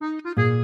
Música